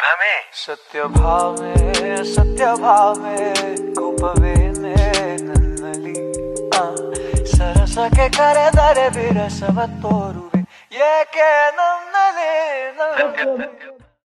ಭ್ರಮೆ ಸತ್ಯಭಾಮೆ ಸತ್ಯಭಾಮೆ ಕೋಪವೇನೆ ನನ್ನಲ್ಲಿ ಆ, ಸರಸಕ್ಕೆ ಕರೆದರೆ ವಿರಸವ ತೋರುವೆ ಏಕೆ ನನ್ನಲ್ಲಿ ನನ್ನಲ್ಲಿ